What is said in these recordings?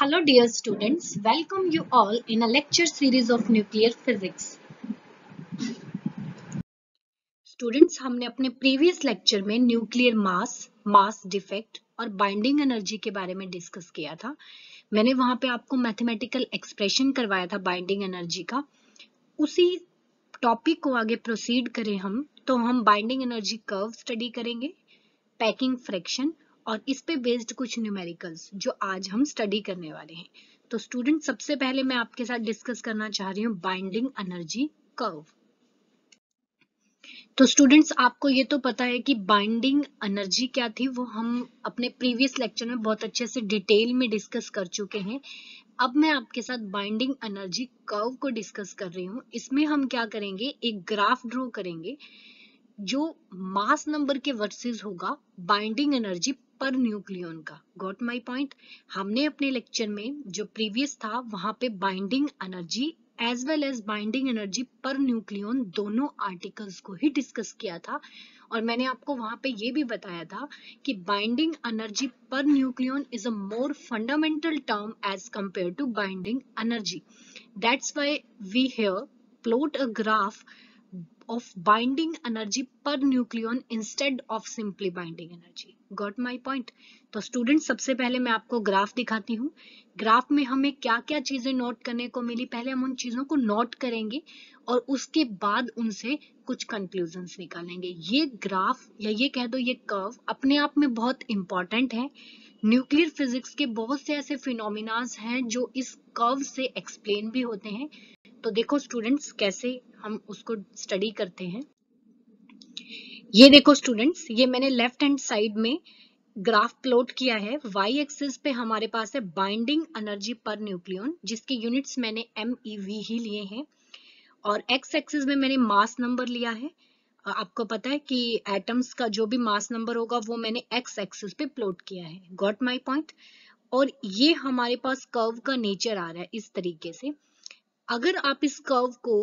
Hello dear students, welcome you all in a lecture series of nuclear physics. Students हमने अपने previous lecture में nuclear mass mass defect और binding energy के बारे में discuss किया था। मैंने वहाँ पे आपको मैथमेटिकल एक्सप्रेशन करवाया था बाइंडिंग एनर्जी का। उसी टॉपिक को आगे प्रोसीड करें हम तो हम बाइंडिंग एनर्जी कर्व स्टडी करेंगे। पैकिंग फ्रैक्शन और इस पे बेस्ड कुछ न्यूमेरिकल्स जो आज हम स्टडी करने वाले हैं। तो स्टूडेंट सबसे पहले मैं आपके साथ डिस्कस करना चाह रही हूँ बाइंडिंग एनर्जी कर्व तो स्टूडेंट्स आपको ये तो पता है कि बाइंडिंग एनर्जी क्या थी, वो हम अपने प्रीवियस लेक्चर में बहुत अच्छे से डिटेल में डिस्कस कर चुके हैं। अब मैं आपके साथ बाइंडिंग एनर्जी कर्व को डिस्कस कर रही हूँ। इसमें हम क्या करेंगे, एक ग्राफ ड्रॉ करेंगे, जो मास नंबर के वर्सेस होगा बाइंडिंग एनर्जी पर न्यूक्लियन का। गॉट माय पॉइंट हमने अपने लेक्चर में जो प्रीवियस था, वहाँ पे binding energy as well as binding energy per nucleon दोनों आर्टिकल्स को ही डिस्कस किया था। और मैंने आपको वहाँ पे ये भी बताया था कि binding energy per nucleon is a more fundamental term as compare to binding energy that's why we here plot a graph of binding energy per nucleon instead of simply binding energy. Got my point? तो student सबसे पहले मैं आपको graph दिखाती हूँ। Graph में हमें क्या क्या चीज़ें नोट करने को मिली? पहले हम उन चीज़ों को नोट करेंगे और उसके बाद उनसे कुछ कंक्लूजन निकालेंगे। ये ग्राफ या ये कह दो, ये कर्व अपने आप में बहुत इंपॉर्टेंट है। न्यूक्लियर फिजिक्स के बहुत से ऐसे फिनोमिनाज हैं जो इस कर्व से एक्सप्लेन भी होते हैं। तो देखो स्टूडेंट्स कैसे हम उसको स्टडी करते हैं। ये देखो स्टूडेंट्स ये मैंने लेफ़्ट हैंड साइड में ग्राफ प्लॉट किया है। वाई एक्सिस पे हमारे पास है बाइंडिंग एनर्जी पर न्यूक्लियन जिसके यूनिट्स मैंने एम ई वी ही लिए हैं। और एक्स एक्सिस में मैंने मास नंबर लिया है। आपको पता है कि एटम्स का जो भी मास नंबर होगा, वो मैंने एक्स एक्सिस पे प्लॉट किया है। गॉट माई पॉइंट और ये हमारे पास कर्व का नेचर आ रहा है इस तरीके से। अगर आप इस कर्व को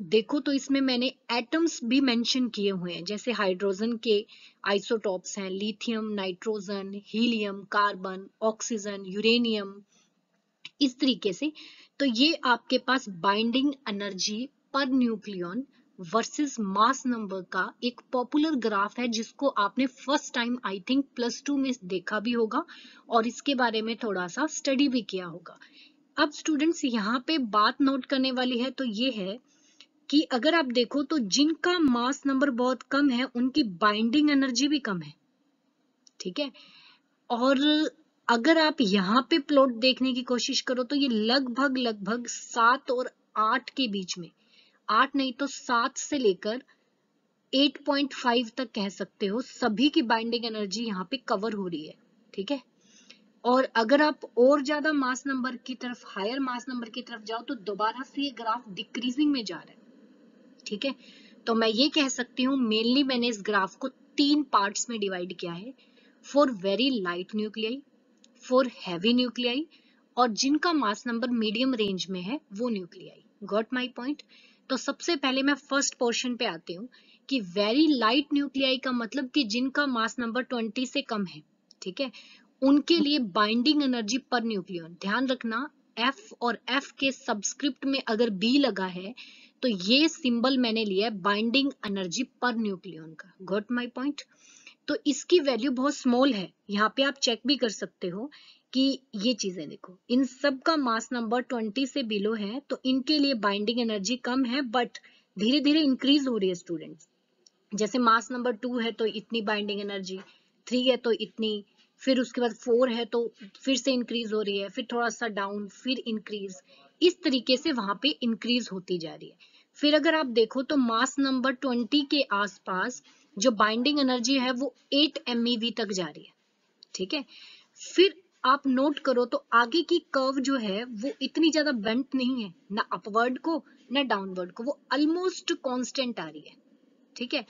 देखो तो इसमें मैंने एटम्स भी मेंशन किए हुए हैं, जैसे हाइड्रोजन के आइसोटॉप्स हैं, lithium, nitrogen, helium, carbon, oxygen, uranium, इस तरीके से। तो ये आपके पास binding energy per nucleon versus mass number का एक पॉपुलर ग्राफ है, जिसको आपने first time I think plus two में देखा भी होगा और इसके बारे में थोड़ा सा स्टडी भी किया होगा। अब स्टूडेंट्स यहाँ पे बात नोट करने वाली है तो ये है कि अगर आप देखो तो जिनका मास नंबर बहुत कम है, उनकी बाइंडिंग एनर्जी भी कम है। ठीक है? और अगर आप यहाँ पे प्लॉट देखने की कोशिश करो तो ये लगभग लगभग सात और आठ के बीच में, आठ नहीं तो सात से लेकर 8.5 तक कह सकते हो, सभी की बाइंडिंग एनर्जी यहाँ पे कवर हो रही है। ठीक है? और अगर आप और ज़्यादा मास नंबर की तरफ़ हायर मास नंबर की तरफ़ जाओ तो दोबारा से ये ग्राफ डिक्रीजिंग में जा रहा है। ठीक है? तो मैं ये कह सकती हूँ मेनली मैंने इस ग्राफ को तीन पार्ट्स में डिवाइड किया है। For very light nuclei for heavy nuclei और जिनका मास नंबर मीडियम रेंज में है, वो न्यूक्लियाई गॉट माई पॉइंट तो सबसे पहले मैं फ़र्स्ट पोर्शन पे आती हूँ कि वेरी लाइट न्यूक्लियाई का मतलब कि जिनका मास नंबर 20 से कम है, ठीक है? उनके लिए बाइंडिंग एनर्जी पर न्यूक्लियन ध्यान रखना, F और F के सबस्क्रिप्ट में अगर B लगा है तो ये सिंबल मैंने लिया है बाइंडिंग एनर्जी पर न्यूक्लियन का। गॉट माय पॉइंट तो इसकी वैल्यू बहुत स्मॉल है। यहाँ पे आप चेक भी कर सकते हो कि ये चीज़ें देखो। इन सब का मास नंबर 20 से बिलो है तो इनके लिए बाइंडिंग एनर्जी कम है बट धीरे धीरे इंक्रीज हो रही है स्टूडेंट्स जैसे मास नंबर टू है तो इतनी बाइंडिंग एनर्जी थ्री है तो इतनी, फिर उसके बाद फोर है तो फिर से इंक्रीज हो रही है, फिर थोड़ा सा डाउन फिर इंक्रीज इस तरीके से वहाँ पे इंक्रीज होती जा रही है। फिर अगर आप देखो तो मास नंबर ट्वेंटी के आसपास जो बाइंडिंग एनर्जी है वो एट एम e तक जा रही है। ठीक है? फिर आप नोट करो तो आगे की कर्व जो है वो इतनी ज़्यादा बेंट नहीं है, ना अपवर्ड को, ना डाउनवर्ड को, वो ऑलमोस्ट कांस्टेंट आ रही है। ठीक है?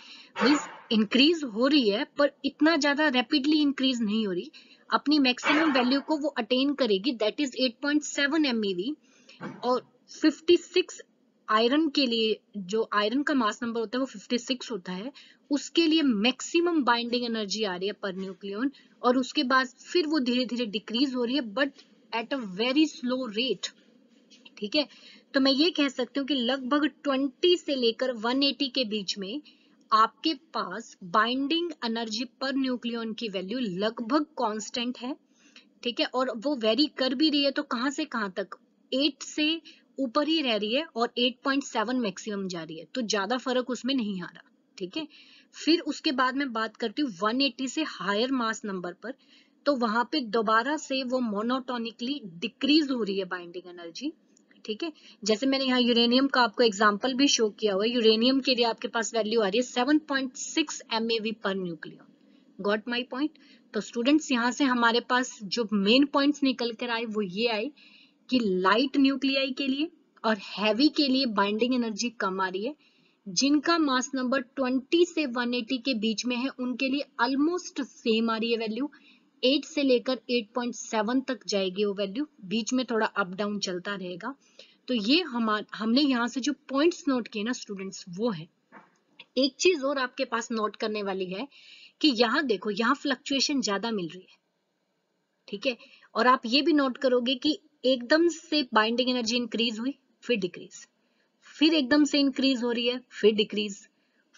मीन्स इंक्रीज हो रही है, पर इतना ज़्यादा रैपिडली इंक्रीज नहीं हो रही। अपनी मैक्सिमम वैल्यू को वो अटेन करेगी दैट इज़ 8.7 पॉइंट और 56 आयरन के लिए, जो आयरन का मास नंबर होता है वो 56 होता है, उसके लिए मैक्सिमम बाइंडिंग एनर्जी आ रही है पर न्यूक्लियन और उसके बाद फिर वो धीरे धीरे डिक्रीज हो रही है but at a very slow rate ठीक है? तो मैं ये कह सकती हूँ कि लगभग 20 से लेकर 180 के बीच में आपके पास बाइंडिंग एनर्जी पर न्यूक्लियन की वैल्यू लगभग कांस्टेंट है, ठीक है? और वो वेरी कर भी रही है तो कहाँ से कहाँ तक? 8 से ऊपर ही रह रही है और 8.7 मैक्सिमम जा रही है। तो ज़्यादा फ़र्क उसमें नहीं आ रहा, ठीक है? फिर उसके बाद मैं बात करती हूँ 180 से हायर मास नंबर पर। तो वहाँ पे दोबारा से वो मोनोटोनिकली डिक्रीज हो रही है बाइंडिंग एनर्जी ठीक है? जैसे मैंने यहाँ यूरेनियम का आपको एग्ज़ाम्पल भी शो किया हुआ है। यूरेनियम के लिए आपके पास वैल्यू आ रही है seven point six M eV per nucleon got my point तो स्टूडेंट्स यहाँ से हमारे पास जो मेन पॉइंट्स निकल कर आए, वो ये आए कि लाइट न्यूक्लियाई के लिए और हैवी के लिए बाइंडिंग एनर्जी कम आ रही है। जिनका मास नंबर 20 से 180 के बीच में है, उनके लिए ऑलमोस्ट सेम आ रही है वैल्यू 8 से लेकर 8.7 तक जाएगी वो वैल्यू बीच में थोड़ा अप डाउन चलता रहेगा। तो ये हम, हमने यहाँ से जो पॉइंट्स नोट किए ना स्टूडेंट्स वो है। एक चीज़ और आपके पास नोट करने वाली है कि यहाँ देखो, यहाँ फ्लक्चुएशन ज़्यादा मिल रही है। ठीक है? और आप ये भी नोट करोगे कि एकदम से बाइंडिंग एनर्जी इंक्रीज हुई, फिर डिक्रीज फिर एकदम से इंक्रीज हो रही है, फिर डिक्रीज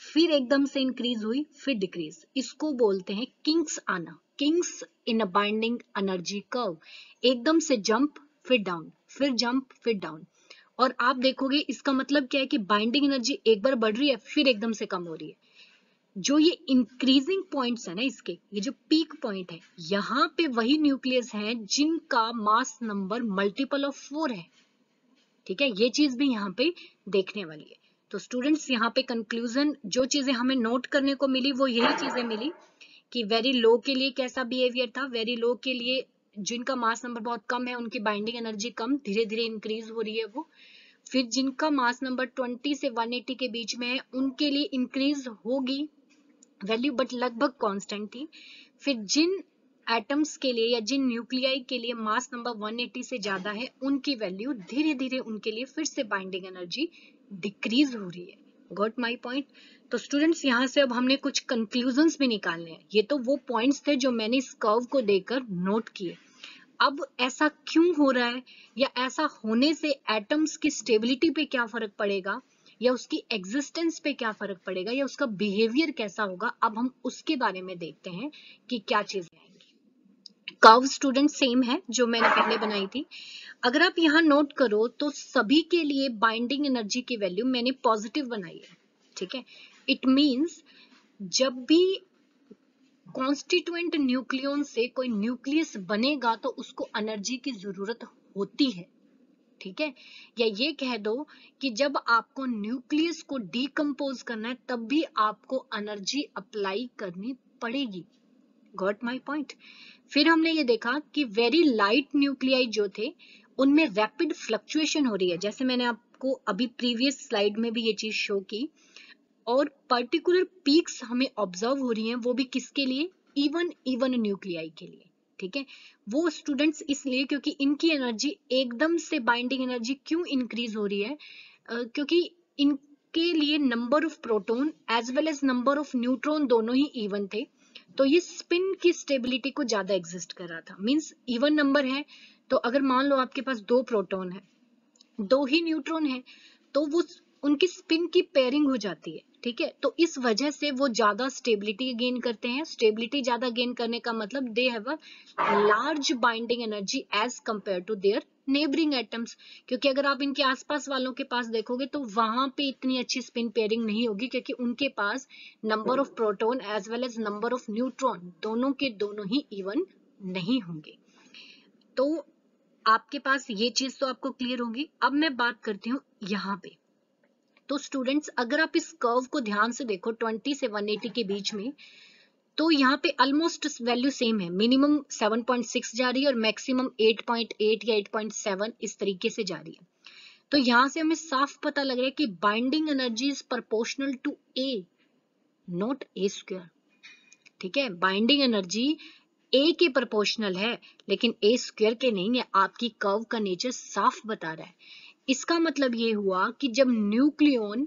फिर एकदम से इंक्रीज हुई, फिर डिक्रीज इसको बोलते हैं किंग्स आना. Kinks in a binding energy curve एकदम से जंप फिर डाउन फिर जंप फिर डाउन और आप देखोगे इसका मतलब क्या है कि बाइंडिंग एनर्जी एक बार बढ़ रही है, फिर एकदम से कम हो रही है. जो ये इंक्रीजिंग पॉइंट्स है ना इसके, ये जो पीक पॉइंट है, यहाँ पे वही न्यूक्लियस है जिनका mass number multiple of four है। ठीक है? ये चीज़ भी यहाँ पे देखने वाली है। तो स्टूडेंट्स यहाँ पे कंक्लूजन जो चीज़ें हमें नोट करने को मिली, वो यही चीज़ें मिली कि वेरी लो के लिए कैसा बिहेवियर था वेरी लो के लिए जिनका मास नंबर बहुत कम है, उनकी बाइंडिंग एनर्जी कम धीरे धीरे इंक्रीज हो रही है वो। फिर जिनका मास नंबर 20 से 180 के बीच में है, उनके लिए इंक्रीज होगी वैल्यू बट लगभग कांस्टेंट थी। फिर जिन एटम्स के लिए या जिन न्यूक्लियाई के लिए मास नंबर 180 से ज़्यादा है, उनकी वैल्यू धीरे धीरे उनके लिए फिर से बाइंडिंग एनर्जी डिक्रीज हो रही है। गॉट माई पॉइंट तो स्टूडेंट्स यहाँ से अब हमने कुछ कंक्लूजन भी निकालने हैं। ये तो वो पॉइंट्स थे जो मैंने इस कर्व को देकर नोट किए। अब ऐसा क्यों हो रहा है या ऐसा होने से एटम्स की स्टेबिलिटी पे क्या फ़र्क पड़ेगा? या उसकी एग्जिस्टेंस पे क्या फ़र्क पड़ेगा, या उसका बिहेवियर कैसा होगा, अब हम उसके बारे में देखते हैं कि क्या चीज़ें आएँगी। कर्व स्टूडेंट सेम है, जो मैंने पहले बनाई थी। अगर आप यहाँ नोट करो तो सभी के लिए बाइंडिंग एनर्जी की वैल्यू मैंने पॉजिटिव बनाई है, ठीक है? इट मीन्स जब भी कॉन्स्टिट्यूएंट न्यूक्लियन से कोई न्यूक्लियस बनेगा तो उसको एनर्जी की ज़रूरत होती है। ठीक है? या ये कह दो कि जब आपको न्यूक्लियस को डीकम्पोज करना है, तब भी आपको एनर्जी अप्लाई करनी पड़ेगी। गॉट माई पॉइंट फिर हमने ये देखा कि वेरी लाइट न्यूक्लियाई जो थे, उनमें रैपिड फ्लक्चुएशन हो रही है। जैसे मैंने आपको अभी प्रीवियस स्लाइड में भी ये चीज़ शो की। और पर्टिकुलर पीक्स हमें ऑब्ज़र्व हो रही हैं, वो भी किसके लिए? इवन इवन न्यूक्लियाई के लिए। ठीक है? वो स्टूडेंट्स इसलिए क्योंकि इनकी एनर्जी एकदम से बाइंडिंग एनर्जी क्यों इंक्रीज हो रही है? uh, क्योंकि इनके लिए number of proton as well as number of neutron दोनों ही इवन थे तो ये स्पिन की स्टेबिलिटी को ज़्यादा एग्जिस्ट कर रहा था। मीन्स इवन नंबर है तो अगर मान लो आपके पास दो प्रोटोन है दो ही न्यूट्रॉन है तो वो उनकी स्पिन की पेयरिंग हो जाती है, ठीक है? तो इस वजह से वो ज़्यादा स्टेबिलिटी गेन करते हैं। स्टेबिलिटी ज़्यादा गेन करने का मतलब they have a large binding energy as compare to their neighbouring atoms क्योंकि अगर आप इनके आसपास वालों के पास देखोगे तो वहाँ पे इतनी अच्छी स्पिन पेयरिंग नहीं होगी, क्योंकि उनके पास number of proton as well as number of neutron दोनों के दोनों ही इवन नहीं होंगे। तो आपके पास ये चीज़ तो आपको क्लियर होगी। अब मैं बात करती हूँ यहाँ पे। तो स्टूडेंट्स अगर आप इस कर्व को ध्यान से देखो 20 से 180 के बीच में तो यहाँ पे ऑलमोस्ट वैल्यू सेम है। मिनिमम 7.6 जा रही है और मैक्सिमम 8.8 या 8.7 इस तरीके से जा रही है। तो यहाँ से हमें साफ़ पता लग रहा है कि binding energy is proportional to A not A square ठीक है? बाइंडिंग एनर्जी ए के प्रपोर्शनल है, लेकिन ए स्क्वायर के नहीं है। आपकी कर्व का नेचर साफ़ बता रहा है। इसका मतलब ये हुआ कि जब न्यूक्लियन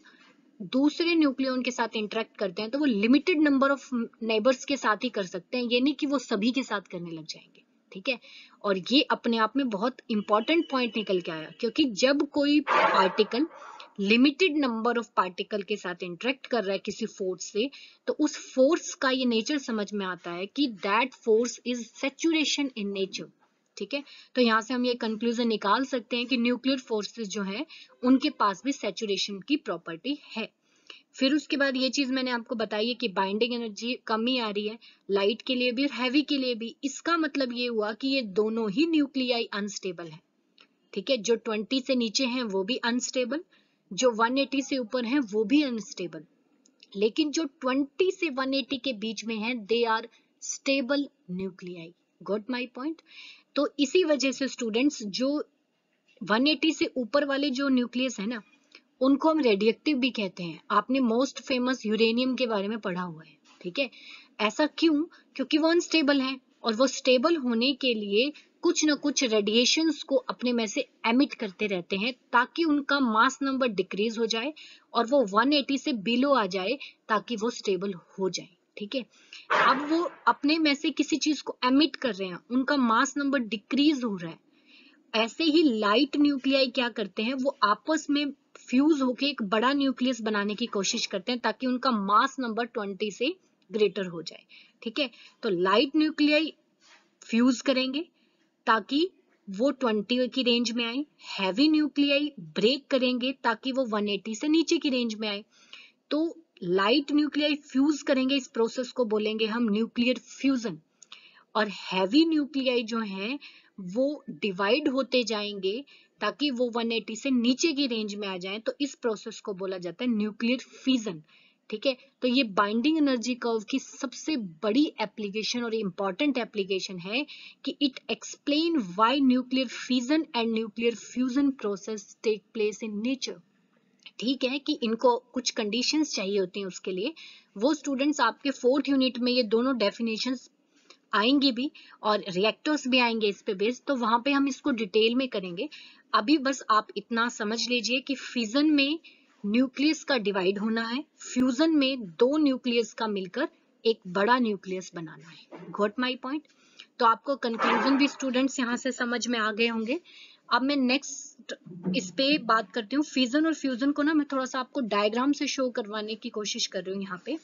दूसरे न्यूक्लियन के साथ इंटरेक्ट करते हैं तो वो लिमिटेड नंबर ऑफ़ नेबर्स के साथ ही कर सकते हैं ये नहीं कि वो सभी के साथ करने लग जाएँगे, ठीक है? और ये अपने आप में बहुत इंपॉर्टेंट पॉइंट निकल के आया, क्योंकि जब कोई particle limited number of particle के साथ इंटरेक्ट कर रहा है किसी फोर्स से तो उस फोर्स का ये नेचर समझ में आता है कि that force is saturation in nature ठीक है? तो यहाँ से हम ये कंक्लूजन निकाल सकते हैं कि न्यूक्लियर फोर्सेस जो है, उनके पास भी सेचुरेशन की प्रॉपर्टी है। फिर उसके बाद ये चीज़ मैंने आपको बताई है कि बाइंडिंग एनर्जी कमी आ रही है लाइट के लिए भी और हैवी के लिए भी। इसका मतलब ये हुआ कि ये दोनों ही न्यूक्लियाई अनस्टेबल है। ठीक है? जो 20 से नीचे हैं, वो भी अनस्टेबल जो 180 से ऊपर हैं, वो भी अनस्टेबल लेकिन जो 20 से 180 के बीच में हैं they are stable nuclei got my point तो इसी वजह से स्टूडेंट्स जो 180 से ऊपर वाले जो न्यूक्लियस है ना, उनको हम रेडिएक्टिव भी कहते हैं। आपने मोस्ट फ़ेमस यूरेनियम के बारे में पढ़ा हुआ है, ठीक है? ऐसा क्यों? क्योंकि वो अनस्टेबल है और वो स्टेबल होने के लिए कुछ ना कुछ रेडिएशंस को अपने में से एमिट करते रहते हैं ताकि उनका मास नंबर डिक्रीज हो जाए और वो 180 से बिलो आ जाए ताकि वो स्टेबल हो जाए। ठीक है? अब वो अपने में से किसी चीज़ को एमिट कर रहे हैं। उनका मास नंबर डिक्रीज हो रहा है। ऐसे ही लाइट न्यूक्लियाई क्या करते हैं? वो आपस में फ्यूज होके एक बड़ा न्यूक्लियस बनाने की कोशिश करते हैं ताकि उनका मास नंबर 20 से ग्रेटर हो जाए। ठीक है? तो लाइट न्यूक्लियाई फ्यूज करेंगे ताकि वो 20 की रेंज में आए। हैवी न्यूक्लियाई ब्रेक करेंगे ताकि वो 180 से नीचे की रेंज में आए। तो लाइट न्यूक्लियाई फ्यूज करेंगे, इस प्रोसेस को बोलेंगे हम न्यूक्लियर फ्यूजन और हैवी न्यूक्लियाई जो हैं, वो डिवाइड होते जाएँगे ताकि वो 180 से नीचे की रेंज में आ जाए तो इस प्रोसेस को बोला जाता है न्यूक्लियर फ्यूजन ठीक है? तो ये बाइंडिंग एनर्जी कर्व की सबसे बड़ी एप्लीकेशन और इंपॉर्टेंट एप्लीकेशन है कि it explain why nuclear fusion and nuclear fusion process take place in nature ठीक है कि इनको कुछ कंडीशंस चाहिए होती हैं उसके लिए। वो स्टूडेंट्स आपके फोर्थ यूनिट में ये दोनों डेफिनेशंस आएँगे भी और रिएक्टर्स भी आएँगे इस पे बेस्ड तो वहाँ पे हम इसको डिटेल में करेंगे। अभी बस आप इतना समझ लीजिए कि फ्यूजन में न्यूक्लियस का डिवाइड होना है फ्यूजन में दो न्यूक्लियस का मिलकर एक बड़ा न्यूक्लियस बनाना है। गॉट माई पॉइंट तो आपको कंक्लूजन भी स्टूडेंट्स यहाँ से समझ में आ गए होंगे। अब मैं नेक्स्ट इस पे बात करती हूँ। फ्यूजन और फ्यूजन को ना मैं थोड़ा सा आपको डायग्राम से शो करवाने की कोशिश कर रही हूँ यहाँ पे।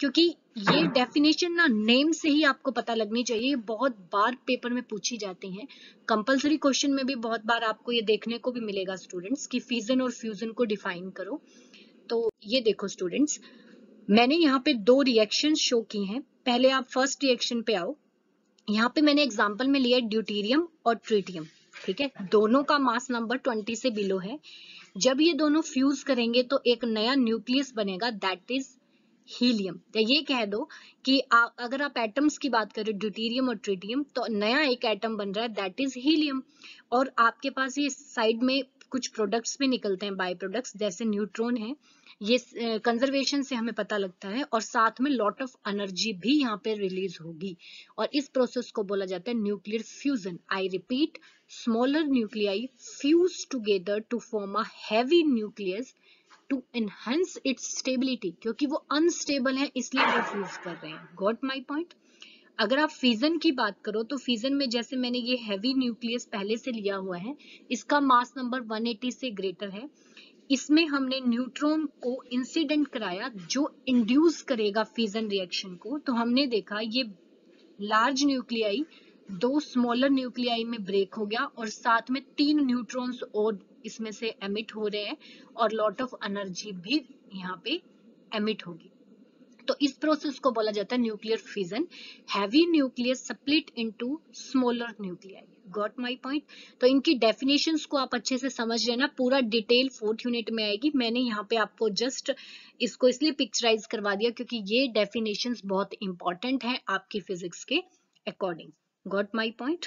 क्योंकि ये डेफिनेशन ना नेम से ही आपको पता लगनी चाहिए। बहुत बार पेपर में पूछी जाती हैं। कंपलसरी क्वेश्चन में भी बहुत बार आपको ये देखने को भी मिलेगा स्टूडेंट्स कि फ्यूजन और फ्यूजन को डिफाइन करो। तो ये देखो स्टूडेंट्स मैंने यहाँ पे दो रिएक्शन शो की हैं। पहले आप फ़र्स्ट रिएक्शन पे आओ। यहाँ पे मैंने एग्ज़ाम्पल में लिया ड्यूटीरियम और ट्रीटियम ठीक है? दोनों का मास नंबर 20 से बिलो है। जब ये दोनों फ्यूज करेंगे तो एक नया न्यूक्लियस बनेगा दैट इज़ हीलियम या ये कह दो कि आ, अगर आप एटम्स की बात करें ड्यूटीरियम और ट्रिटियम तो नया एक एटम बन रहा है दैट इज़ हीलियम और आपके पास ये साइड में कुछ प्रोडक्ट्स भी निकलते हैं बाई प्रोडक्ट्स जैसे न्यूट्रॉन है। ये कंजर्वेशन से हमें पता लगता है और साथ में लॉट ऑफ़ एनर्जी भी यहाँ पे रिलीज़ होगी। और इस प्रोसेस को बोला जाता है nuclear fusion I repeat smaller nuclei fuse together to form a heavy nucleus to enhance its stability, क्योंकि वो unstable है, इसलिए वो फ्यूज कर रहे हैं। गॉट माई पॉइंट अगर आप फिजन की बात करो तो फिजन में जैसे मैंने ये हैवी न्यूक्लियस पहले से लिया हुआ है, इसका मास नंबर 180 से ग्रेटर है। इसमें हमने न्यूट्रॉन को इंसिडेंट कराया जो इंड्यूस करेगा फिजन रिएक्शन को। तो हमने देखा ये लार्ज न्यूक्लियाई दो स्मॉलर न्यूक्लियाई में ब्रेक हो गया और साथ में तीन न्यूट्रॉन्स और इसमें से एमिट हो रहे हैं और लॉट ऑफ़ एनर्जी भी यहाँ पे एमिट होगी। तो इस प्रोसेस को बोला जाता है nuclear fission heavy nucleus split into smaller nuclei got my point तो इनकी डेफिनेशंस को आप अच्छे से समझ लेना। पूरा डिटेल फोर्थ यूनिट में आएगी। मैंने यहाँ पे आपको जस्ट इसको इसलिए पिक्चराइज करवा दिया क्योंकि ये डेफिनेशन बहुत इंपॉर्टेंट है आपकी फिजिक्स के according got my point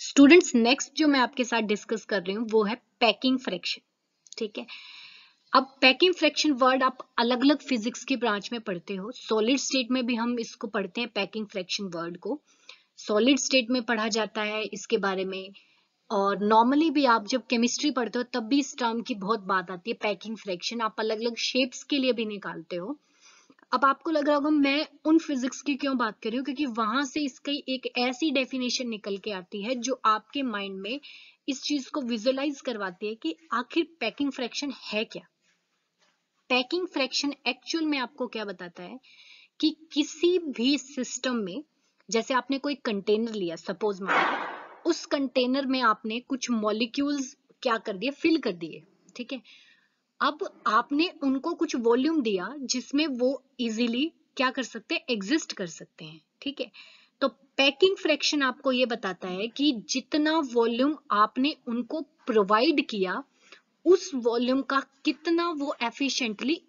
students next जो मैं आपके साथ डिस्कस कर रही हूँ वो है पैकिंग फ्रैक्शन ठीक है? अब पैकिंग फ्रैक्शन वर्ड आप अलग अलग फिजिक्स की ब्रांच में पढ़ते हो। सॉलिड स्टेट में भी हम इसको पढ़ते हैं पैकिंग फ्रैक्शन वर्ड को। सॉलिड स्टेट में पढ़ा जाता है इसके बारे में। और नॉर्मली भी आप जब केमिस्ट्री पढ़ते हो तब भी इस टर्म की बहुत बात आती है पैकिंग फ्रैक्शन आप अलग अलग शेप्स के लिए भी निकालते हो। अब आपको लग रहा होगा मैं उन फिजिक्स की क्यों बात कर रही हूँ? क्योंकि वहाँ से इसकी एक ऐसी डेफिनेशन निकल के आती है जो आपके माइंड में इस चीज़ को विजुअलाइज करवाती है कि आखिर पैकिंग फ्रैक्शन है क्या? पैकिंग फ्रैक्शन एक्चुअल में आपको क्या बताता है कि किसी भी सिस्टम में, जैसे आपने कोई कंटेनर लिया, सपोज़ मान उस कंटेनर में आपने कुछ मॉलिक्यूल्स क्या कर दिए फिल कर दिए, ठीक है? अब आपने उनको कुछ वॉल्यूम दिया, जिसमें वो इजीली क्या कर सकते हैं एग्जिस्ट कर सकते हैं, ठीक है? तो पैकिंग फ्रैक्शन आपको ये बताता है कि जितना वॉल्यूम आपने उनको प्रोवाइड किया उस वॉल्यूम का कितना वो एफिशिएंटली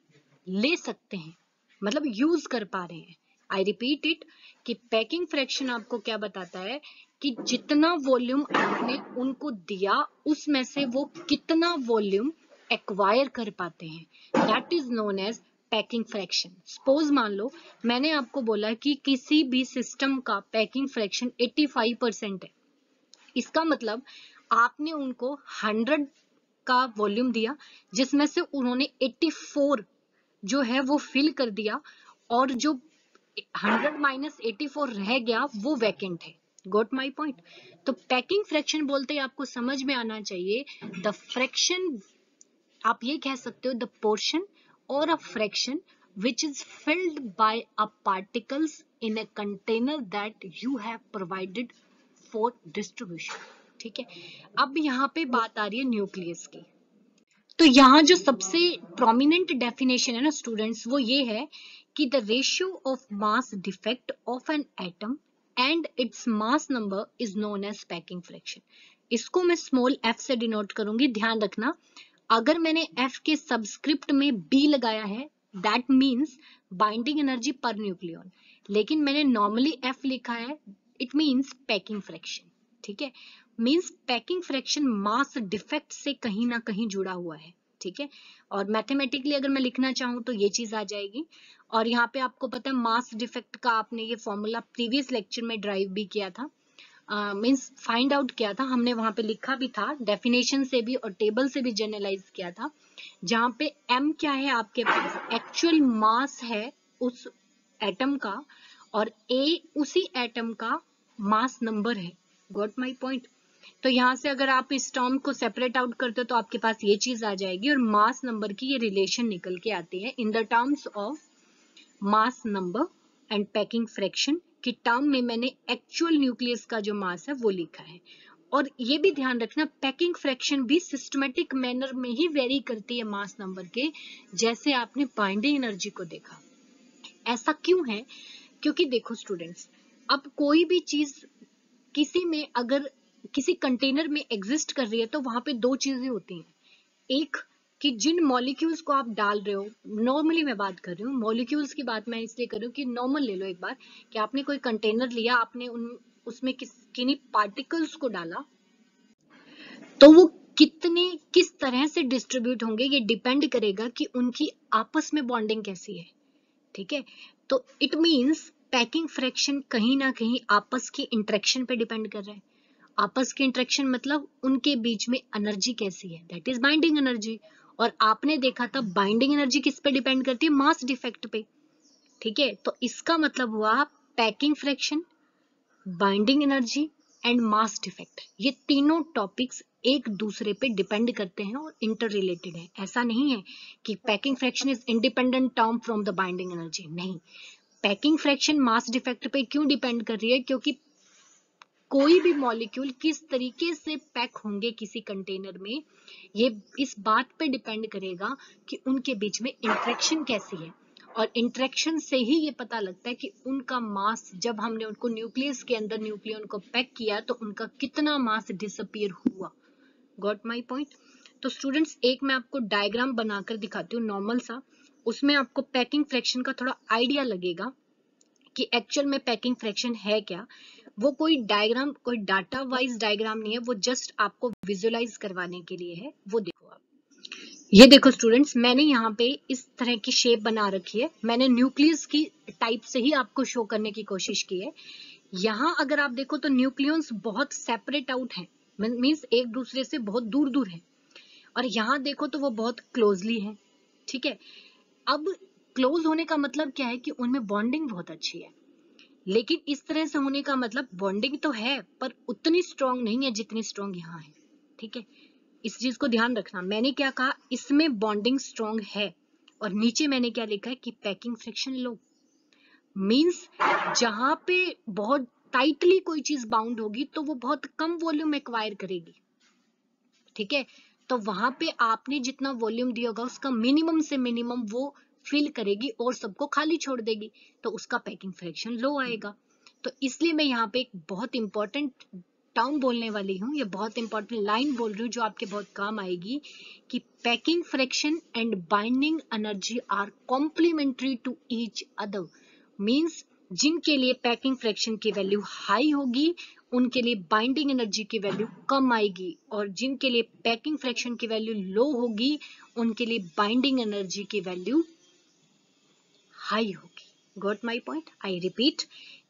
ले सकते हैं। मतलब यूज़ कर पा रहे हैं। आई रिपीट इट कि पैकिंग फ्रैक्शन आपको क्या बताता है कि जितना वॉल्यूम आपने उनको दिया, उसमें से वो कितना वॉल्यूम एक्वायर कर पाते हैं। That is known as packing fraction suppose मान लो, मैंने आपको बोला कि किसी भी सिस्टम का पैकिंग फ्रैक्शन 85 परसेंट है। इसका मतलब आपने उनको 100 का वॉल्यूम दिया, जिसमें से उन्होंने 84 जो है वो फिल कर दिया और जो 100 माइनस एटी रह गया, वो वैकेंट है। गोट माई पॉइंट तो पैकिंग फ्रैक्शन बोलते ही, आपको समझ में आना चाहिए। द फ्रैक्शन आप ये कह सकते हो द पोर्शन और a fraction which is filled by a particles in a container that you have provided for distribution ठीक है? अब यहाँ पे बात आ रही है न्यूक्लियस की। तो यहाँ जो सबसे प्रोमिनेंट डेफिनेशन है ना स्टूडेंट्स वो ये है कि the ratio of mass defect of an atom and its mass number is known as packing fraction इसको मैं स्मॉल एफ़ से डिनोट करूँगी, ध्यान रखना। अगर मैंने एफ़ के सबस्क्रिप्ट में बी लगाया है that means binding energy per nucleon लेकिन मैंने नॉर्मली एफ़ लिखा है इट मीन्स पैकिंग फ्रैक्शन ठीक है? Means packing fraction mass defect से कहीं ना कहीं जुड़ा हुआ है, ठीक है? और मैथमेटिकली अगर मैं लिखना चाहूँ तो ये चीज़ आ जाएगी। और यहाँ पे आपको पता है मास डिफेक्ट का आपने ये फॉर्मूला प्रीवियस लेक्चर में ड्राइव भी किया था। मीन्स फाइंड आउट किया था। हमने वहाँ पे लिखा भी था डेफिनेशन से भी और टेबल से भी जनरलाइज किया था, जहाँ पे एम क्या है आपके पास? एक्चुअल मास है उस एटम का और ए उसी एटम का मास नंबर है। गॉट माई पॉइंट तो यहाँ से अगर आप इस टर्म को सेपरेट आउट करते हो तो आपके पास ये चीज़ आ जाएगी और मास नंबर की ये रिलेशन निकल के आती है। In the terms of mass number and packing fraction कि टर्म में मैंने एक्चुअल न्यूक्लियस का जो मास है, वो लिखा है। और ये भी ध्यान रखना पैकिंग फ्रैक्शन भी सिस्टमेटिक मैनर में ही वेरी करती है मास नंबर के, जैसे आपने बाइंडिंग एनर्जी को देखा। ऐसा क्यों है? क्योंकि देखो स्टूडेंट्स अब कोई भी चीज़ किसी में अगर किसी कंटेनर में एग्जिस्ट कर रही है तो वहाँ पे दो चीज़ें होती हैं। एक, कि जिन मॉलिक्यूल्स को आप डाल रहे हो नॉर्मली मैं बात कर रही हूँ मॉलिक्यूल्स की बात मैं इसलिए कर रही हूँ कि नॉर्मल ले लो एक बार, कि आपने कोई कंटेनर लिया, आपने उन, उसमें किस, किन्हीं पार्टिकल्स को डाला तो वो कितने, किस तरह से डिस्ट्रीब्यूट होंगे, ये डिपेंड करेगा कि उनकी आपस में बॉन्डिंग कैसी है। ठीक है? तो इट मींस पैकिंग फ्रैक्शन कहीं ना कहीं आपस की इंट्रेक्शन पे डिपेंड कर रहा है। आपस की इंट्रेक्शन मतलब उनके बीच में एनर्जी कैसी है? दैट इज़ बाइंडिंग एनर्जी और आपने देखा था बाइंडिंग एनर्जी किस पे डिपेंड करती है? मास डिफेक्ट पे। ठीक है? तो इसका मतलब हुआ packing fraction binding energy and mass defect ये तीनों टॉपिक्स एक दूसरे पे डिपेंड करते हैं और इंटर रिलेटेड है। ऐसा नहीं है कि packing fraction is independent term from the binding energy नहीं। पैकिंग फ्रैक्शन मास डिफेक्ट पे क्यों डिपेंड कर रही है? क्योंकि कोई भी मॉलिक्यूल किस तरीके से पैक होंगे किसी कंटेनर में, ये इस बात पे डिपेंड करेगा कि उनके बीच में इंट्रेक्शन कैसी है। और इंट्रेक्शन से ही ये पता लगता है कि उनका मास, जब हमने उनको न्यूक्लियस के अंदर न्यूक्लियन को पैक किया तो उनका कितना मास डिसअपियर हुआ। गॉट माई पॉइंट तो स्टूडेंट्स एक मैं आपको डायग्राम बनाकर दिखाती हूँ नॉर्मल सा। उसमें आपको पैकिंग फ्रैक्शन का थोड़ा आइडिया लगेगा कि एक्चुअल में पैकिंग फ्रैक्शन है क्या। वो कोई डायग्राम कोई डाटा वाइज डायग्राम नहीं है, वो जस्ट आपको विजुअलाइज करवाने के लिए है। वो देखो आप। ये देखो स्टूडेंट्स मैंने यहाँ पे इस तरह की शेप बना रखी है। मैंने न्यूक्लियस की टाइप से ही आपको शो करने की कोशिश की है। यहाँ अगर आप देखो तो न्यूक्लियंस बहुत सेपरेट आउट है। मीन्स एक दूसरे से बहुत दूर दूर है। और यहाँ देखो तो वो बहुत क्लोजली है। ठीक है? अब क्लोज होने का मतलब क्या है कि उनमें बॉन्डिंग बहुत अच्छी है। लेकिन इस तरह से होने का मतलब बॉन्डिंग तो है, पर उतनी स्ट्रांग नहीं है जितनी स्ट्रांग यहाँ है, ठीक है? इस चीज़ को ध्यान रखना। मैंने क्या कहा? इसमें बॉन्डिंग स्ट्रांग है। और नीचे मैंने क्या लिखा है कि पैकिंग फ्रिक्शन लो। मीन्स जहाँ पे बहुत टाइटली कोई चीज़ बाउंड होगी तो वो बहुत कम वॉल्यूम एक्वायर करेगी। ठीक है? तो वहाँ पे आपने जितना वॉल्यूम दिया होगा, उसका मिनिमम से मिनिमम वो फिल करेगी और सबको खाली छोड़ देगी। तो उसका पैकिंग फ्रैक्शन लो आएगा। तो इसलिए मैं यहाँ पे एक बहुत इंपॉर्टेंट टर्म बोलने वाली हूँ। ये बहुत इंपॉर्टेंट लाइन बोल रही हूँ जो आपके बहुत काम आएगी कि packing fraction and binding energy are complementary to each other means जिनके लिए पैकिंग फ्रैक्शन की वैल्यू हाई होगी उनके लिए बाइंडिंग एनर्जी की वैल्यू कम आएगी और जिनके लिए पैकिंग फ्रैक्शन की वैल्यू लो होगी, उनके लिए बाइंडिंग एनर्जी की वैल्यू हाई होगी। Got my point I repeat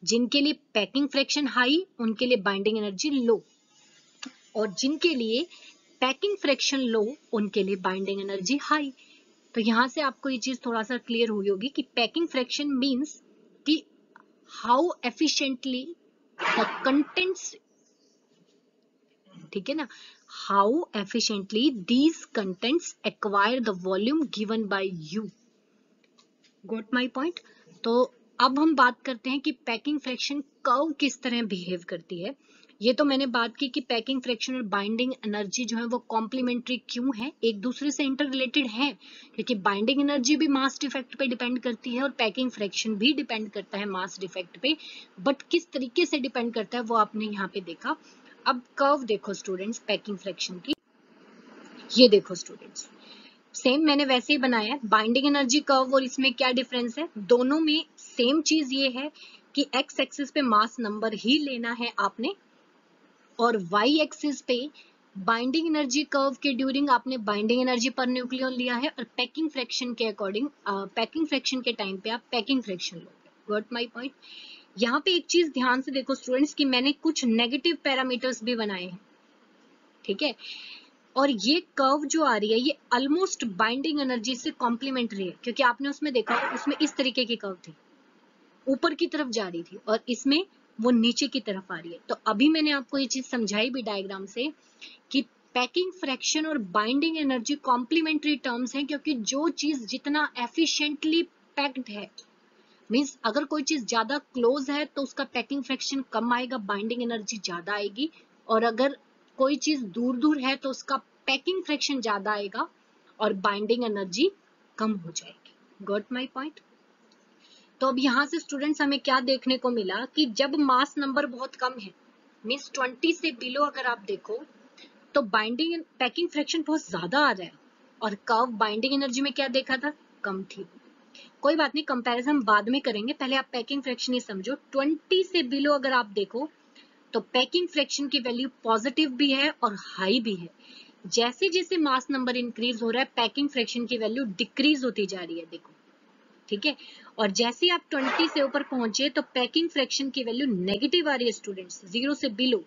जिनके लिए पैकिंग फ्रैक्शन हाई उनके लिए बाइंडिंग एनर्जी लो और जिनके लिए पैकिंग फ्रैक्शन लो उनके लिए बाइंडिंग एनर्जी हाई तो यहाँ से आपको ये चीज़ थोड़ा सा क्लियर हुई होगी कि पैकिंग फ्रैक्शन मीन्स कि हाउ एफिशिएंटली द contents, ठीक है ना? How efficiently these contents acquire the volume given by you got my point तो अब हम बात करते हैं कि पैकिंग फ्रैक्शन कर्व किस तरह बिहेव करती है। ये तो मैंने बात की कि पैकिंग फ्रैक्शन और बाइंडिंग एनर्जी जो है वो कॉम्प्लीमेंट्री क्यों है? एक दूसरे से इंटर रिलेटेड है, क्योंकि बाइंडिंग एनर्जी भी मास डिफेक्ट पे डिपेंड करती है और पैकिंग फ्रैक्शन भी डिपेंड करता है मास डिफेक्ट पे। बट किस तरीके से डिपेंड करता है वो आपने यहाँ पे देखा। अब कर्व देखो स्टूडेंट्स पैकिंग फ्रैक्शन की। ये देखो स्टूडेंट्स सेम मैंने वैसे ही बनाया है। बाइंडिंग एनर्जी कर्व और इसमें क्या डिफरेंस है? दोनों में सेम चीज़ ये है कि एक्स एक्सिस पे मास नंबर ही लेना है आपने। और वाई एक्सिस पे बाइंडिंग एनर्जी कर्व के ड्यूरिंग आपने बाइंडिंग एनर्जी पर न्यूक्लियन लिया है और पैकिंग फ्रैक्शन के अकॉर्डिंग पैकिंग फ्रैक्शन के टाइम पे आप पैकिंग फ्रैक्शन लो गॉट माई पॉइंट यहाँ पे एक चीज़ ध्यान से देखो स्टूडेंट्स कि, मैंने कुछ नेगेटिव पैरामीटर्स भी बनाए हैं। ठीक है? और ये कर्व जो आ रही है, ये ऑलमोस्ट बाइंडिंग एनर्जी से कॉम्प्लीमेंट्री है, क्योंकि आपने उसमें देखा, उसमें इस तरीके की कर्व थी। ऊपर की तरफ़ जा रही थी और इसमें वो नीचे की तरफ़ आ रही है। तो अभी मैंने आपको ये चीज़ समझाई भी डायग्राम से कि पैकिंग फ्रैक्शन और बाइंडिंग एनर्जी कॉम्प्लीमेंट्री टर्म्स हैं, क्योंकि जो चीज़ जितना एफिशिएंटली पैक्ड है मीन्स अगर कोई चीज़ ज़्यादा क्लोज है तो उसका पैकिंग फ्रैक्शन कम आएगा बाइंडिंग एनर्जी ज़्यादा आएगी। और अगर कोई चीज़ दूर दूर है तो उसका पैकिंग फ्रैक्शन ज़्यादा आएगा और बाइंडिंग एनर्जी कम हो जाएगी। गॉट माई पॉइंट तो अब यहाँ से स्टूडेंट्स हमें क्या देखने को मिला कि जब मास नंबर बहुत कम है मीन्स ट्वेंटी से बिलो अगर आप देखो तो बाइंडिंग पैकिंग फ्रैक्शन बहुत ज़्यादा आ रहा है। और कर्व बाइंडिंग एनर्जी में क्या देखा था? कम थी। कोई बात नहीं कंपैरिजन बाद में करेंगे। पहले आप पैकिंग फ्रैक्शन ही समझो। 20 से बिलो अगर आप देखो तो पैकिंग फ्रैक्शन की वैल्यू पॉजिटिव भी है और हाई भी है। जैसे जैसे मास नंबर इंक्रीज हो रहा है पैकिंग फ्रैक्शन की वैल्यू डिक्रीज होती जा रही है, देखो। ठीक है? और जैसे आप 20 से ऊपर पहुँचे तो पैकिंग फ्रैक्शन की वैल्यू नेगेटिव आ रही है स्टूडेंट्स ज़ीरो से बिलो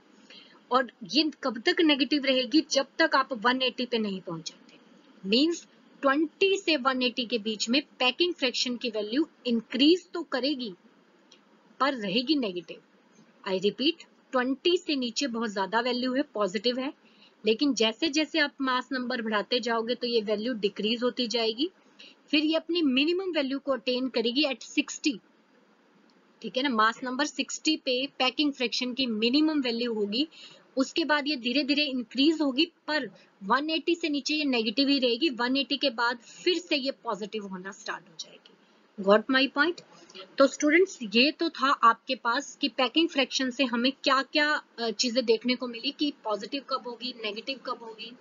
और ये कब तक नेगेटिव रहेगी? जब तक आप 180 पे नहीं पहुँच जाते। मींस 20 से 180 के बीच में पैकिंग फ्रैक्शन की वैल्यू इंक्रीज तो करेगी, पर रहेगी नेगेटिव आई रिपीट 20 से नीचे बहुत ज़्यादा वैल्यू है पॉजिटिव है। लेकिन जैसे जैसे आप मास नंबर बढ़ाते जाओगे तो ये वैल्यू डिक्रीज होती जाएगी। फिर ये अपनी मिनिमम वैल्यू को अटेन करेगी एट 60 ठीक है ना? मास नंबर 60 पे पैकिंग फ्रैक्शन की मिनिमम वैल्यू होगी। उसके बाद ये धीरे धीरे इंक्रीज होगी, पर 180 से नीचे ये नेगेटिव ही रहेगी। 180 के बाद फिर से ये पॉजिटिव होना स्टार्ट हो जाएगी। गॉट माई पॉइंट तो स्टूडेंट्स ये तो था आपके पास कि पैकिंग फ्रैक्शन से हमें क्या क्या चीज़ें देखने को मिली कि पॉजिटिव कब होगी नेगेटिव कब होगी,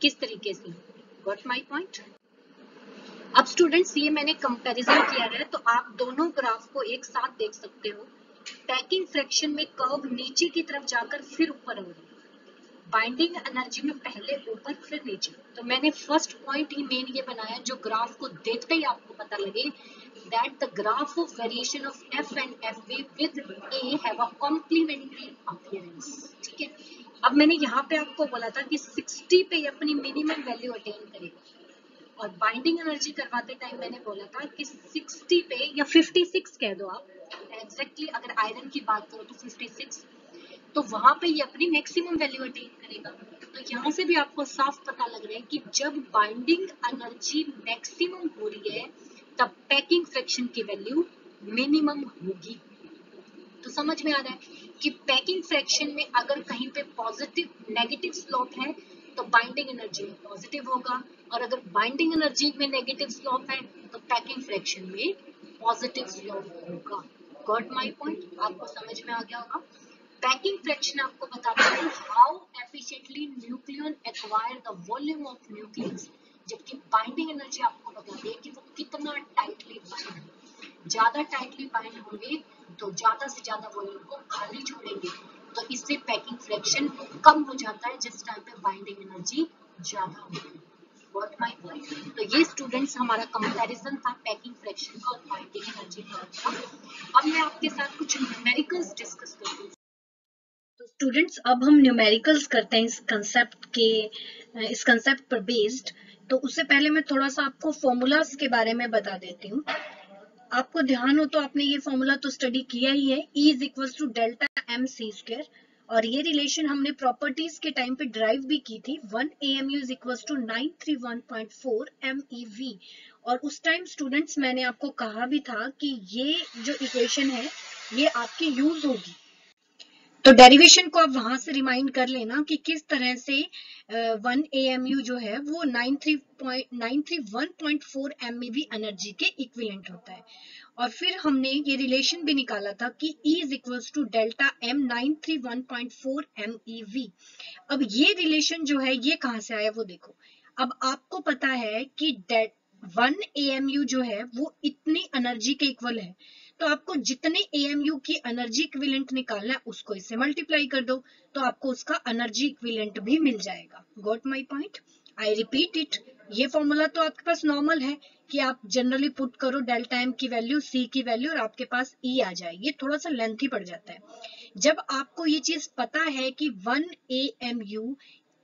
किस तरीके से गॉट माई पॉइंट अब स्टूडेंट्स ये मैंने कंपैरिजन किया है तो आप दोनों ग्राफ को एक साथ देख सकते हो। पैकिंग फ्रैक्शन में कर्व नीचे की तरफ़ जाकर फिर ऊपर हो रही बाइंडिंग एनर्जी में पहले ऊपर, फिर नीचे। तो मैंने फ़र्स्ट पॉइंट ही मेन ये बनाया, जो ग्राफ को देखते ही आपको पता लगे। That the graph of variation of f and fb with a have a complementary appearance ठीक है? अब मैंने यहाँ पे आपको बोला था कि 60 पे अपनी मिनिमम वैल्यू अटेन करेगा। और बाइंडिंग एनर्जी करवाते टाइम मैंने बोला था कि 60 पे या 56 कह दो आप। एग्जैक्टली exactly अगर आयरन की बात करो तो 56 तो वहाँ पे ये अपनी मैक्सिमम वैल्यू अटेन करेगा। तो यहाँ से भी आपको साफ़ पता लग रहा है कि जब बाइंडिंग एनर्जी मैक्सिमम हो रही है, तब पैकिंग फ्रैक्शन की वैल्यू मिनिमम होगी। तो समझ में आ रहा है कि पैकिंग फ्रैक्शन में अगर कहीं पे पॉजिटिव नेगेटिव स्लोप है तो बाइंडिंग एनर्जी में पॉजिटिव होगा। और अगर बाइंडिंग एनर्जी में नेगेटिव स्लोप है तो पैकिंग फ्रैक्शन में पॉजिटिव स्लोप होगा। गॉट माय पॉइंट आपको समझ में आ गया होगा? पैकिंग फ्रैक्शन आपको बताता है how efficiently nucleon acquire the volume of nucleus जबकि बाइंडिंग एनर्जी आपको बताती है कि वो कितना टाइटली बाइंड ज़्यादा टाइटली बाइंड होंगे तो ज़्यादा से ज़्यादा वॉल्यूम को खाली छोड़ेंगे तो इससे पैकिंग फ्रैक्शन कम हो जाता है, जिस टाइम पे बाइंडिंग एनर्जी ज़्यादा होगी गॉट माय पॉइंट तो ये स्टूडेंट्स हमारा कंपैरिजन था पैकिंग फ्रैक्शन का और बाइंडिंग एनर्जी का अब मैं आपके साथ कुछ न्यूमेरिकल्स डिस्कस करती हूँ। तो स्टूडेंट्स अब हम न्यूमेरिकल्स करते हैं इस कंसेप्ट के, इस कंसेप्ट पर बेस्ड तो उससे पहले मैं थोड़ा सा आपको फॉर्मूलाज के बारे में बता देती हूँ। आपको ध्यान हो तो आपने ये फॉर्मूला तो स्टडी किया ही है। E is equal to delta M C square और ये रिलेशन हमने प्रॉपर्टीज़ के टाइम पे ड्राइव भी की थी। One A M U is equal to nine three one point four M E V और उस टाइम स्टूडेंट्स मैंने आपको कहा भी था कि ये जो इक्वेशन है, ये आपकी यूज़ होगी। तो डेरिवेशन को आप वहाँ से रिमाइंड कर लेना कि किस तरह से वन ए एम यू जो है वो nine three point nine three one point four M energy के इक्विलेंट होता है। और फिर हमने ये रिलेशन भी निकाला था कि E is equals to delta M nine three one point four M E V अब ये रिलेशन जो है, ये कहाँ से आया वो देखो। अब आपको पता है कि वन ए एम यू जो है वो इतनी एनर्जी के इक्वल है। तो आपको जितने एएमयू की एनर्जी इक्विलेंट निकालना है उसको इससे मल्टीप्लाई कर दो तो आपको उसका एनर्जी इक्विलेंट भी मिल जाएगा। Got my point I repeat it ये फॉर्मूला तो आपके पास नॉर्मल है कि आप जनरली पुट करो डेल्टा एम की वैल्यू सी की वैल्यू और आपके पास ई e आ जाए। ये थोड़ा सा लेंथी पड़ जाता है। जब आपको ये चीज़ पता है कि वन ए एम यू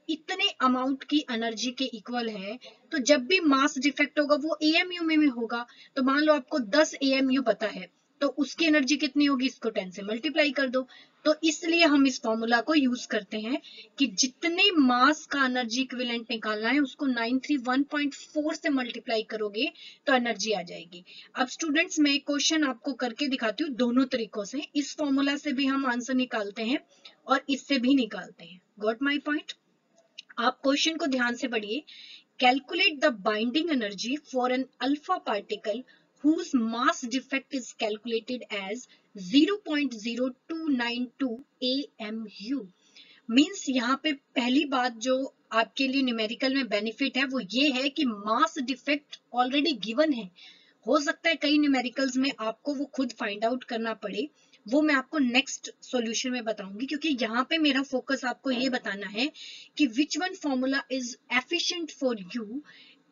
इतने अमाउंट की एनर्जी के इक्वल है तो जब भी मास डिफेक्ट होगा वो एएमयू में, में होगा। तो मान लो आपको 10 एएमयू पता है। तो उसकी एनर्जी कितनी होगी? इसको 10 से मल्टीप्लाई कर दो। तो इसलिए हम इस फॉर्मूला को यूज़ करते हैं कि जितने मास का एनर्जी इक्विवेलेंट निकालना है, उसको 931.4 से मल्टीप्लाई करोगे तो एनर्जी आ जाएगी। अब स्टूडेंट्स मैं एक क्वेश्चन आपको करके दिखाती हूँ दोनों तरीकों से। इस फॉर्मूला से भी हम आंसर निकालते हैं और इससे भी निकालते हैं। गॉट माई पॉइंट आप क्वेश्चन को ध्यान से पढ़िए। Calculate the binding energy for an alpha particle whose mass defect is calculated as 0.0292 AMU. Means यहाँ पे पहली बात जो आपके लिए न्यूमेरिकल में बेनिफिट है, वो ये है कि मास डिफेक्ट ऑलरेडी गिवन है हो सकता है कई न्यूमेरिकल्स में आपको वो खुद फाइंड आउट करना पड़े वो मैं आपको नेक्स्ट सॉल्यूशन में बताऊँगी, क्योंकि यहाँ पे मेरा फोकस आपको ये बताना है कि which one formula is efficient for you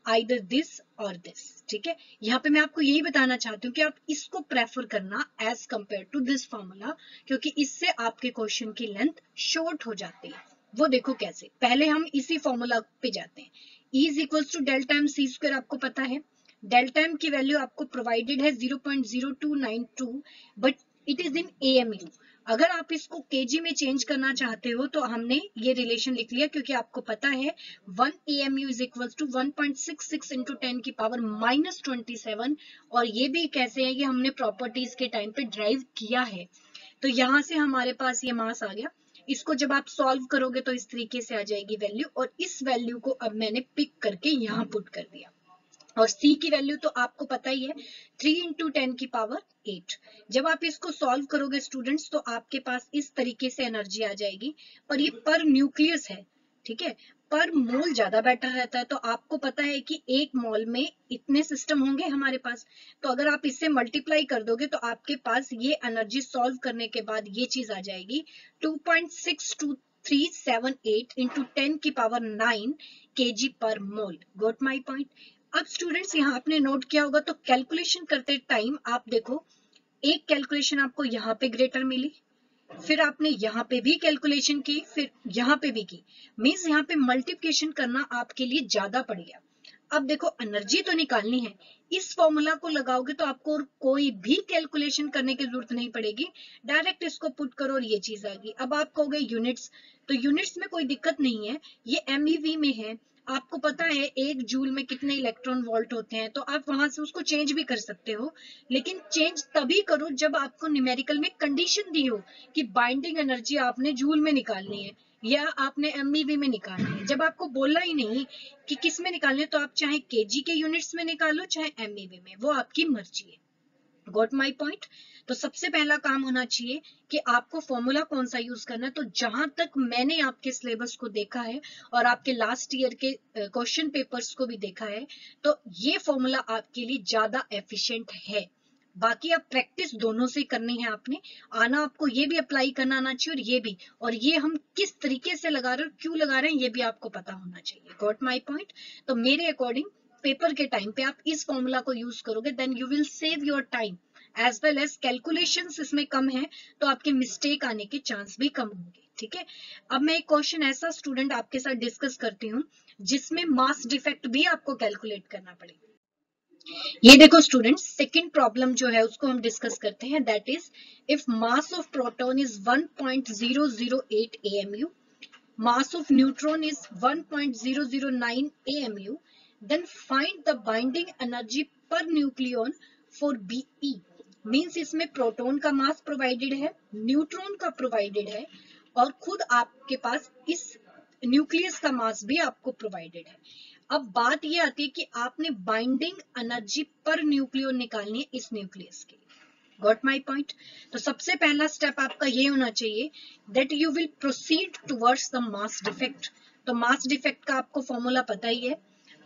either this और दिस ठीक है? यहाँ पे मैं आपको यही बताना चाहती हूँ कि आप इसको प्रेफर करना as compare to this formula क्योंकि इससे आपके क्वेश्चन की लेंथ शॉर्ट हो जाती है। वो देखो कैसे। पहले हम इसी फॉर्मूला पे जाते हैं। E is equal to delta M C square आपको पता है। डेल्टा एम की वैल्यू आपको प्रोवाइडेड है 0.0292 but it is in AMU अगर आप इसको केजी में चेंज करना चाहते हो तो हमने ये रिलेशन लिख लिया, क्योंकि आपको पता है one A M U is equal to one point six six into ten की पावर माइनस ट्वेंटी सेवन और ये भी कैसे है कि हमने प्रॉपर्टीज़ के टाइम पे ड्राइव किया है। तो यहाँ से हमारे पास ये मास आ गया। इसको जब आप सॉल्व करोगे तो इस तरीके से आ जाएगी वैल्यू और इस वैल्यू को अब मैंने पिक करके यहाँ पुट कर दिया। और c की वैल्यू तो आपको पता ही है थ्री इंटू टेन की पावर एट जब आप इसको सॉल्व करोगे स्टूडेंट्स तो आपके पास इस तरीके से एनर्जी आ जाएगी। पर ये पर न्यूक्लियस है, ठीक है? पर मोल ज़्यादा बेटर रहता है। तो आपको पता है कि एक मोल में इतने सिस्टम होंगे हमारे पास। तो अगर आप इससे मल्टीप्लाई कर दोगे तो आपके पास ये एनर्जी सॉल्व करने के बाद ये चीज़ आ जाएगी। 2.62378 इंटू टेन की power nine K J per mole got my point अब स्टूडेंट्स यहाँ आपने नोट किया होगा तो कैलकुलेशन करते टाइम आप देखो, एक कैलकुलेशन आपको यहाँ पे ग्रेटर मिली, फिर आपने यहाँ पे भी कैलकुलेशन की, फिर यहाँ पे भी की। मीन्स यहाँ पे मल्टीप्लिकेशन करना आपके लिए ज़्यादा पड़ गया। अब देखो एनर्जी तो निकालनी है। इस फॉर्मूला को लगाओगे तो आपको और कोई भी कैलकुलेशन करने की ज़रूरत नहीं पड़ेगी। डायरेक्ट इसको पुट करो और ये चीज़ आएगी। अब आप कहोगे यूनिट्स तो यूनिट्स में कोई दिक्कत नहीं है। ये एमईवी में है। आपको पता है, एक जूल में कितने इलेक्ट्रॉन वोल्ट होते हैं तो आप वहाँ से उसको चेंज भी कर सकते हो। लेकिन चेंज तभी करो जब आपको न्यूमेरिकल में कंडीशन दी हो कि बाइंडिंग एनर्जी आपने जूल में निकालनी है, या आपने एमईवी में निकालनी है। जब आपको बोला ही नहीं कि किसमें निकालनी है तो आप चाहे केजी के यूनिट्स में निकालो, चाहे एमईवी में, वो आपकी मर्ज़ी है। गोट माई पॉइंट तो सबसे पहला काम होना चाहिए कि आपको फॉर्मूला कौन सा यूज़ करना है। तो जहाँ तक मैंने आपके सिलेबस को देखा है और आपके लास्ट ईयर के क्वेश्चन पेपर्स को भी देखा है तो ये फॉर्मूला आपके लिए ज़्यादा एफिशिएंट है। बाकी आप प्रैक्टिस दोनों से करनी है आपने। आना आपको ये भी अप्लाई करना आना चाहिए और ये भी। और ये हम किस तरीके से लगा रहे हैं क्यों लगा रहे हैं, ये भी आपको पता होना चाहिए। गॉट माई पॉइंट तो मेरे अकॉर्डिंग पेपर के टाइम पे आप इस फॉर्मूला को यूज़ करोगे then you will save your time as well as calculation इसमें कम है तो आपके मिस्टेक आने के चांस भी कम होंगे, ठीक है? अब मैं एक क्वेश्चन ऐसा स्टूडेंट आपके साथ डिस्कस करती हूँ, जिसमें मास डिफेक्ट भी आपको कैलकुलेट करना पड़ेगा। ये देखो स्टूडेंट सेकंड प्रॉब्लम जो है उसको हम डिस्कस करते हैं that is if mass of proton is 1.008 AMU mass of neutron is 1.009 AMU then find the binding energy per nucleon for BE. Means इसमें प्रोटॉन का मास प्रोवाइडेड है न्यूट्रॉन का प्रोवाइडेड है, और खुद आपके पास इस न्यूक्लियस का मास भी आपको प्रोवाइडेड है। अब बात ये आती है कि आपने बाइंडिंग एनर्जी पर न्यूक्लियन निकालनी है इस न्यूक्लियस की गॉट माई पॉइंट तो सबसे पहला स्टेप आपका ये होना चाहिए that you will proceed towards the mass defect तो मास डिफेक्ट का आपको फॉर्मूला पता ही है।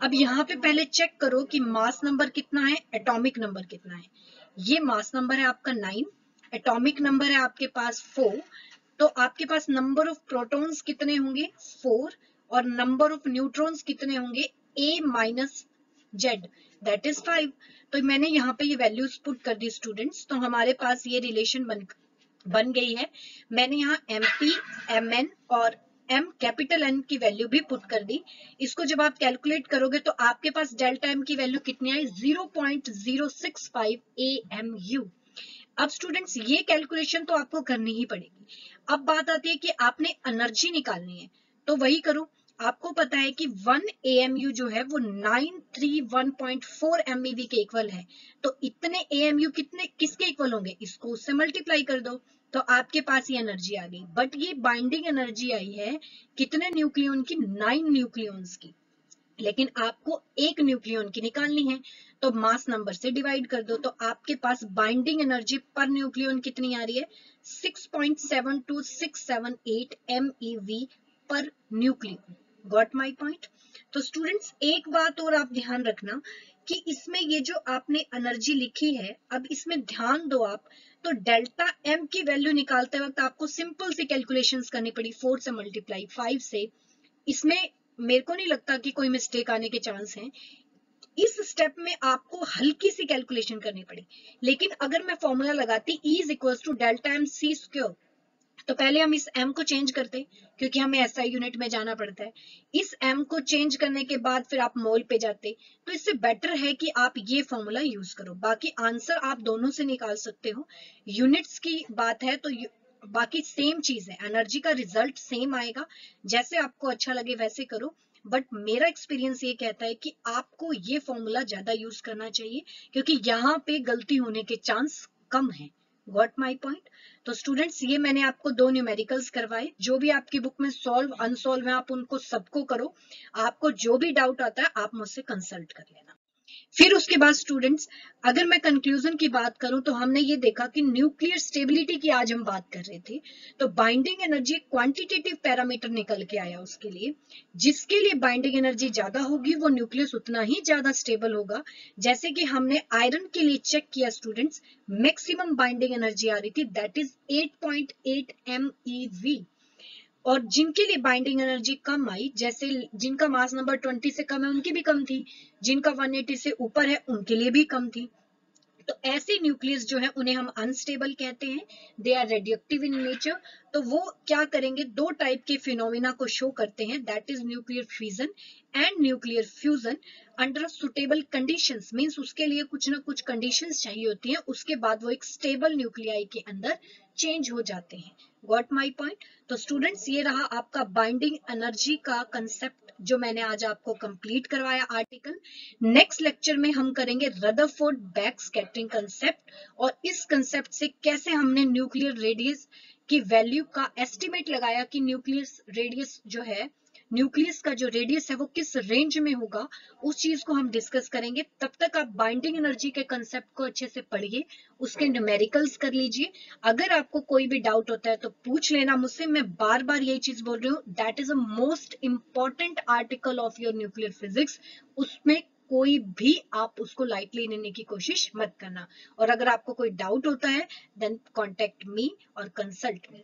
अब यहाँ पे पहले चेक करो कि मास नंबर कितना है एटॉमिक नंबर कितना है। ये मास नंबर है आपका नाइन एटॉमिक नंबर है आपके पास फोर तो आपके पास नंबर ऑफ़ प्रोटॉन्स कितने होंगे? फोर और नंबर ऑफ़ न्यूट्रॉन्स कितने होंगे? A minus Z that is five तो मैंने यहाँ पे ये वैल्यूज़ पुट कर दी स्टूडेंट्स तो हमारे पास ये रिलेशन बन बन गई है। मैंने यहाँ एम पी एम एन और एम कैपिटल एन की वैल्यू भी पुट कर दी। इसको जब आप कैलकुलेट करोगे तो आपके पास डेल्टा एम की वैल्यू कितनी आई? Zero point zero six five A M U अब स्टूडेंट्स ये कैलकुलेशन तो आपको करनी ही पड़ेगी। अब बात आती है कि आपने एनर्जी निकालनी है। तो वही करो, आपको पता है कि 1 AMU जो है वो 931.4 MeV के इक्वल है। तो इतने AMU कितने, किसके इक्वल होंगे? इसको उससे मल्टीप्लाई कर दो। तो आपके पास ये एनर्जी आ गई। बट ये बाइंडिंग एनर्जी आई है कितने न्यूक्लियन की? नाइन न्यूक्लियंस की। लेकिन आपको एक न्यूक्लियन की निकालनी है। तो मास नंबर से डिवाइड कर दो। तो आपके पास बाइंडिंग एनर्जी पर न्यूक्लियन कितनी आ रही है? 6.7268 MeV per nucleon got my point तो स्टूडेंट्स एक बात और आप ध्यान रखना। कि इसमें ये जो आपने एनर्जी लिखी है, अब इसमें ध्यान दो आप। तो डेल्टा एम की वैल्यू निकालते वक्त आपको सिंपल सी कैलकुलेशंस करनी पड़ी फोर से मल्टीप्लाई फाइव से। इसमें मेरे को नहीं लगता कि कोई मिस्टेक आने के चांस हैं। इस स्टेप में आपको हल्की सी कैलकुलेशन करनी पड़ी। लेकिन अगर मैं फॉर्मूला लगाती is equal to delta M C square तो पहले हम इस m को चेंज करते क्योंकि हमें एसआई यूनिट में जाना पड़ता है। इस m को चेंज करने के बाद फिर आप मोल पे जाते तो इससे बेटर है कि आप ये फॉर्मूला यूज़ करो। बाकी आंसर आप दोनों से निकाल सकते हो। यूनिट्स की बात है तो बाकी सेम चीज़ है। एनर्जी का रिज़ल्ट सेम आएगा। जैसे आपको अच्छा लगे वैसे करो। बट मेरा एक्सपीरियंस ये कहता है कि आपको ये फॉर्मूला ज़्यादा यूज़ करना चाहिए, क्योंकि यहाँ पे गलती होने के चांस कम है। गॉट माई पॉइंट तो स्टूडेंट्स ये मैंने आपको दो न्यूमेरिकल्स करवाए। जो भी आपकी बुक में सोल्व अनसोल्व है, आप उनको सबको करो। आपको जो भी डाउट आता है, आप मुझसे कंसल्ट कर लेना। फिर उसके बाद स्टूडेंट्स अगर मैं कंक्लूजन की बात करूँ तो हमने ये देखा कि न्यूक्लियर स्टेबिलिटी की आज हम बात कर रहे थे। तो बाइंडिंग एनर्जी क्वांटिटेटिव पैरामीटर निकल के आया उसके लिए। जिसके लिए बाइंडिंग एनर्जी ज़्यादा होगी, वो न्यूक्लियस उतना ही ज़्यादा स्टेबल होगा। जैसे कि हमने आयरन के लिए चेक किया स्टूडेंट्स मैक्सिमम बाइंडिंग एनर्जी आ रही थी दैट इज़ 8.8 MeV और जिनके लिए बाइंडिंग एनर्जी कम आई, जैसे जिनका मास नंबर 20 से कम है, उनकी भी कम थी, जिनका 180 से ऊपर है, उनके लिए भी कम थी। तो ऐसे न्यूक्लियस जो है, उन्हें हम अनस्टेबल कहते हैं they are radioactive in nature तो वो क्या करेंगे, दो टाइप के फिनोमिना को शो करते हैं that is nuclear fusion and nuclear fusion under suitable conditions means उसके लिए कुछ ना कुछ कंडीशंस चाहिए होती हैं, उसके बाद वो एक स्टेबल न्यूक्लियाई के अंदर चेंज हो जाते हैं। गॉट माई पॉइंट तो स्टूडेंट्स ये रहा आपका बाइंडिंग एनर्जी का कंसेप्ट जो मैंने आज आपको कंप्लीट करवाया आर्टिकल नेक्स्ट लेक्चर में हम करेंगे रदरफोर्ड बैक स्कैटरिंग कंसेप्ट और इस कंसेप्ट से कैसे हमने न्यूक्लियर रेडियस की वैल्यू का एस्टिमेट लगाया कि न्यूक्लियर रेडियस जो है न्यूक्लियस का जो रेडियस है वो किस रेंज में होगा, उस चीज़ को हम डिस्कस करेंगे। तब तक आप बाइंडिंग एनर्जी के कंसेप्ट को अच्छे से पढ़िए, उसके न्यूमेरिकल्स कर लीजिए। अगर आपको कोई भी डाउट होता है तो पूछ लेना मुझसे, मैं बार बार यही चीज़ बोल रही हूँ। That is a most important article of your nuclear physics उसमें कोई भी आप उसको लाइटली लेने की कोशिश मत करना। और अगर आपको कोई डाउट होता है देन कॉन्टेक्ट मी और कंसल्ट मी